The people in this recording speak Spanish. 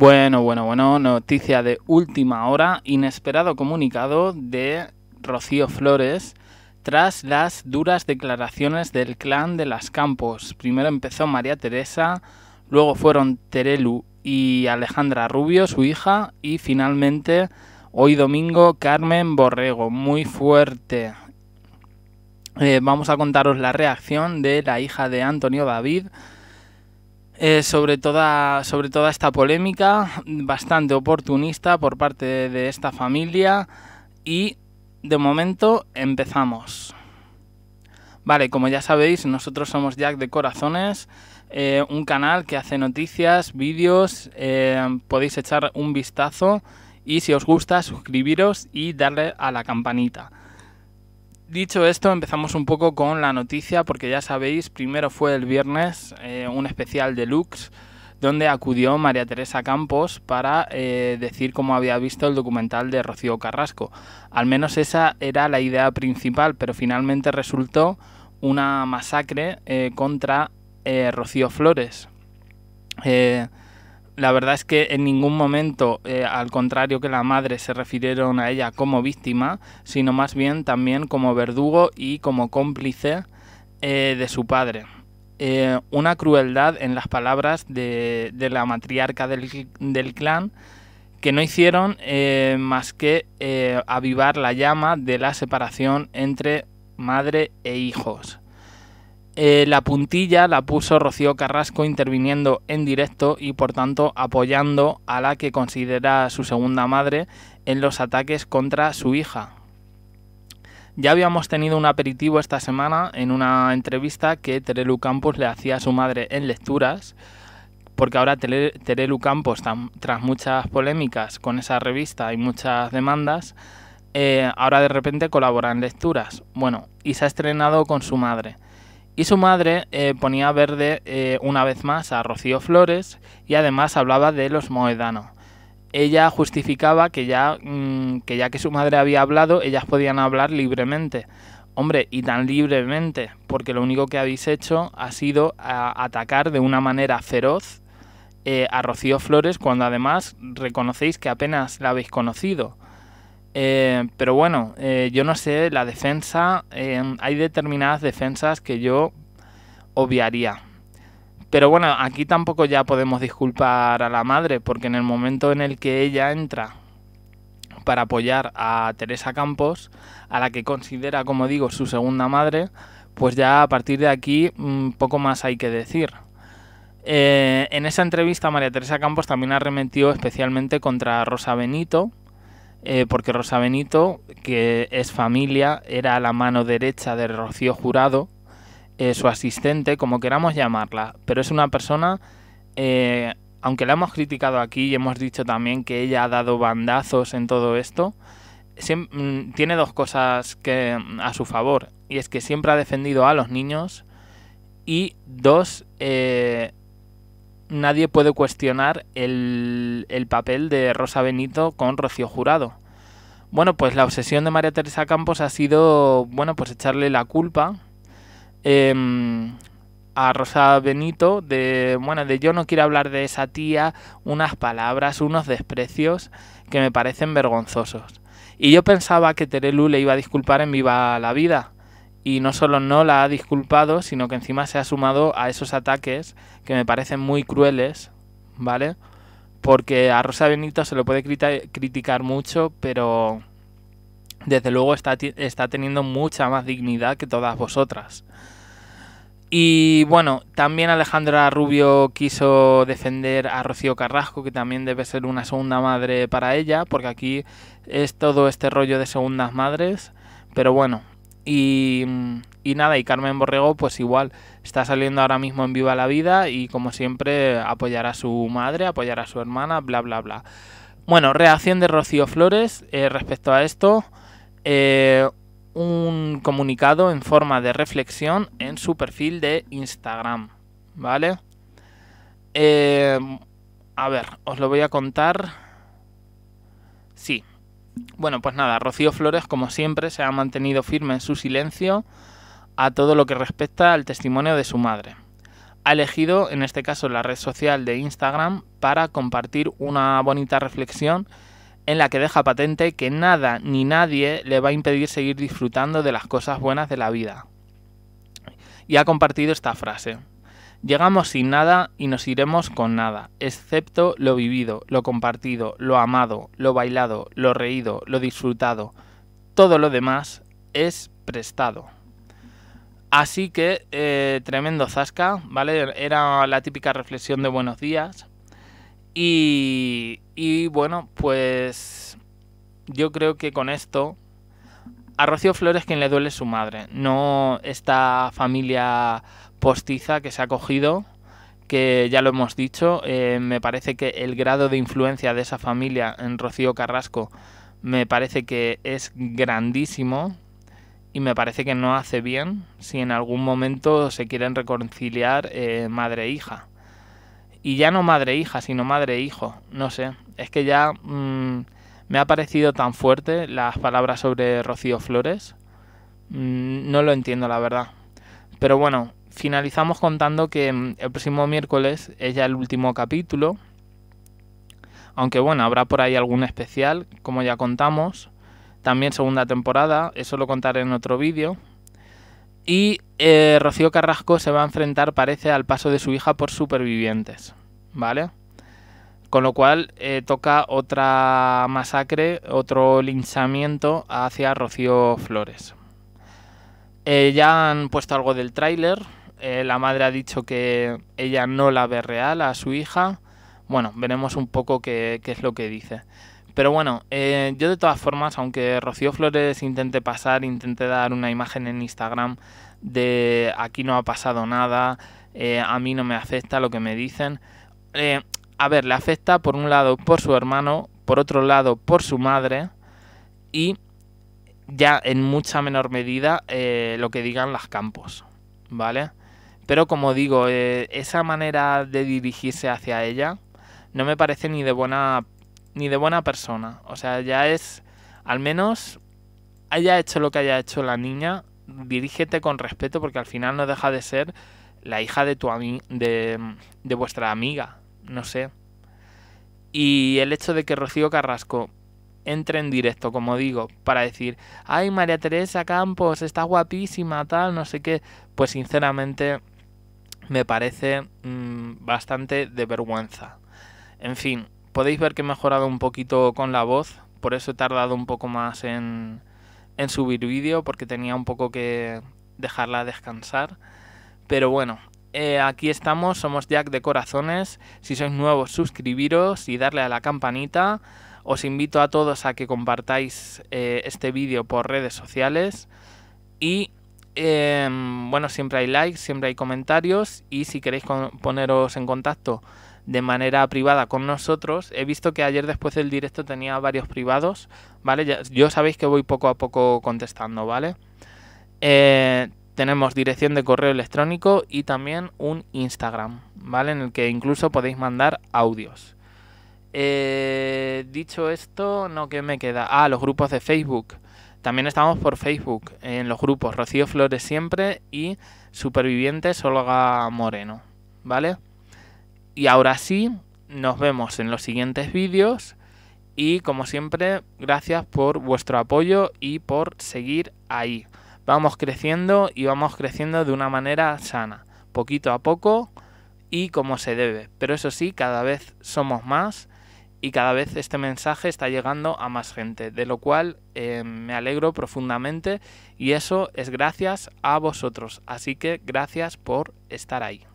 Bueno, bueno, bueno, noticia de última hora, inesperado comunicado de Rocío Flores tras las duras declaraciones del clan de las Campos. Primero empezó María Teresa, luego fueron Terelu y Alejandra Rubio, su hija, y finalmente hoy domingo Carmen Borrego, muy fuerte. Eh, vamos a contaros la reacción de la hija de Antonio David eh, sobre, toda, sobre toda esta polémica, bastante oportunista por parte de esta familia y de momento empezamos. Vale, como ya sabéis, nosotros somos Jack de Corazones, eh, un canal que hace noticias, vídeos, eh, podéis echar un vistazo y si os gusta suscribiros y darle a la campanita. Dicho esto, empezamos un poco con la noticia porque ya sabéis, primero fue el viernes eh, un especial deluxe donde acudió María Teresa Campos para eh, decir cómo había visto el documental de Rocío Carrasco. Al menos esa era la idea principal, pero finalmente resultó una masacre eh, contra Rocío Flores la verdad es que en ningún momento, eh, al contrario que la madre, se refirieron a ella como víctima, sino más bien también como verdugo y como cómplice eh, de su padre. Eh, una crueldad en las palabras de, la matriarca del, del, clan que no hicieron más que avivar la llama de la separación entre madre e hijos. Eh, la puntilla la puso Rocío Carrasco interviniendo en directo y por tanto apoyando a la que considera su segunda madre en los ataques contra su hija. Ya habíamos tenido un aperitivo esta semana en una entrevista que Terelu Campos le hacía a su madre en lecturas, porque ahora Terelu Campos, tras muchas polémicas con esa revista y muchas demandas, eh, ahora de repente colabora en lecturas. Bueno, y se ha estrenado con su madre. Y su madre eh, ponía verde eh, una vez más a Rocío Flores y además hablaba de los moedanos. Ella justificaba que ya, mm, que ya que su madre había hablado, ellas podían hablar libremente. Hombre, y tan libremente, porque lo único que habéis hecho ha sido atacar de una manera feroz eh, a Rocío Flores cuando además reconocéis que apenas la habéis conocido. Eh, pero bueno, eh, yo no sé, la defensa, eh, hay determinadas defensas que yo obviaría. Pero bueno, aquí tampoco ya podemos disculpar a la madre, porque en el momento en el que ella entra para apoyar a Teresa Campos, a la que considera, como digo, su segunda madre, pues ya a partir de aquí mm, poco más hay que decir. en esa entrevista María Teresa Campos también arremetió especialmente contra Rosa Benito, eh, porque Rosa Benito, que es familia, era la mano derecha de Rocío Jurado, eh, su asistente, como queramos llamarla, pero es una persona, eh, aunque la hemos criticado aquí y hemos dicho también que ella ha dado bandazos en todo esto, mm, tiene dos cosas que mm, a su favor, y es que siempre ha defendido a los niños y dos, nadie puede cuestionar el, papel de Rosa Benito con Rocío Jurado. Bueno, pues la obsesión de María Teresa Campos ha sido, bueno, pues echarle la culpa em, a Rosa Benito de, bueno, de yo no quiero hablar de esa tía, unas palabras, unos desprecios que me parecen vergonzosos. Y yo pensaba que Terelu le iba a disculpar en Viva la Vida, y no solo no la ha disculpado, sino que encima se ha sumado a esos ataques que me parecen muy crueles, ¿vale? Porque a Rosa Benito se lo puede criticar mucho, pero desde luego está, está teniendo mucha más dignidad que todas vosotras. Y bueno, también Alejandra Rubio quiso defender a Rocío Carrasco, que también debe ser una segunda madre para ella, porque aquí es todo este rollo de segundas madres. Pero bueno, y, nada, y Carmen Borrego pues igual está saliendo ahora mismo en Viva la Vida y como siempre apoyar a su madre, apoyar a su hermana, bla, bla, bla. Bueno, reacción de Rocío Flores eh, respecto a esto. Eh, un comunicado en forma de reflexión en su perfil de Instagram. ¿Vale? Eh, a ver, os lo voy a contar. Sí, bueno, pues nada, Rocío Flores, como siempre, se ha mantenido firme en su silencio a todo lo que respecta al testimonio de su madre. ha elegido en este caso la red social de Instagram para compartir una bonita reflexión en la que deja patente que nada ni nadie le va a impedir seguir disfrutando de las cosas buenas de la vida. Y ha compartido esta frase. Llegamos sin nada y nos iremos con nada, excepto lo vivido, lo compartido, lo amado, lo bailado, lo reído, lo disfrutado. Todo lo demás es prestado. Así que, eh, tremendo zasca, ¿vale? Era la típica reflexión de buenos días. Y, y bueno, pues yo creo que con esto a Rocío Flores quien le duele su madre, no esta familia postiza que se ha cogido, que ya lo hemos dicho, eh, me parece que el grado de influencia de esa familia en Rocío Carrasco me parece que es grandísimo, y me parece que no hace bien si en algún momento se quieren reconciliar eh, madre e hija. Y ya no madre e hija, sino madre e hijo. No sé, es que ya mm, me ha parecido tan fuerte las palabras sobre Rocío Flores. Mm, no lo entiendo, la verdad. Pero bueno, finalizamos contando que mm, el próximo miércoles es ya el último capítulo. Aunque bueno, habrá por ahí algún especial, como ya contamos también segunda temporada, eso lo contaré en otro vídeo. Y eh, Rocío Carrasco se va a enfrentar, parece, al paso de su hija por supervivientes, ¿vale? Con lo cual eh, toca otra masacre, otro linchamiento hacia Rocío Flores. Eh, ya han puesto algo del tráiler. La madre ha dicho que ella no la ve real a su hija. Bueno, veremos un poco qué, es lo que dice. Pero bueno, eh, yo de todas formas, aunque Rocío Flores intente pasar, intente dar una imagen en Instagram de aquí no ha pasado nada, eh, a mí no me afecta lo que me dicen. Eh, a ver, le afecta por un lado por su hermano, por otro lado por su madre y ya en mucha menor medida lo que digan las campos, ¿vale? Pero como digo, esa manera de dirigirse hacia ella no me parece ni de buena ni de buena persona. O sea, ya es, al menos, haya hecho lo que haya hecho la niña, dirígete con respeto porque al final no deja de ser la hija de tu de, de vuestra amiga, no sé. Y el hecho de que Rocío Carrasco entre en directo, como digo, para decir, ay, María Teresa Campos, está guapísima, tal, no sé qué, pues sinceramente me parece mm, bastante de vergüenza. En fin, podéis ver que he mejorado un poquito con la voz, por eso he tardado un poco más en, subir vídeo, porque tenía un poco que dejarla descansar. Pero bueno, eh, aquí estamos, somos Jack de Corazones. Si sois nuevos, suscribiros y darle a la campanita. Os invito a todos a que compartáis eh, este vídeo por redes sociales. Y em, bueno, siempre hay likes, siempre hay comentarios. Y si queréis poneros en contacto de manera privada con nosotros. He visto que ayer después del directo tenía varios privados, ¿vale? Ya, yo sabéis que voy poco a poco contestando, ¿vale? Eh, tenemos dirección de correo electrónico y también un Instagram, ¿vale? En el que incluso podéis mandar audios. Eh, dicho esto, no que me queda. Ah, los grupos de Facebook. También estamos por Facebook, en los grupos Rocío Flores Siempre y Supervivientes Olga Moreno, ¿vale? Y ahora sí, nos vemos en los siguientes vídeos y como siempre, gracias por vuestro apoyo y por seguir ahí. Vamos creciendo y vamos creciendo de una manera sana, poquito a poco y como se debe. Pero eso sí, cada vez somos más y cada vez este mensaje está llegando a más gente, de lo cual eh, me alegro profundamente y eso es gracias a vosotros. Así que gracias por estar ahí.